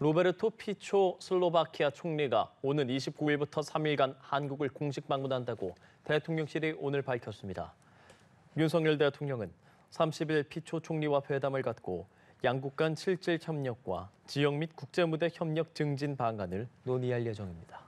로베르토 피초 슬로바키아 총리가 오는 29일부터 3일간 한국을 공식 방문한다고 대통령실이 오늘 밝혔습니다. 윤석열 대통령은 30일 피초 총리와 회담을 갖고 양국 간 실질 협력과 지역 및 국제 무대 협력 증진 방안을 논의할 예정입니다.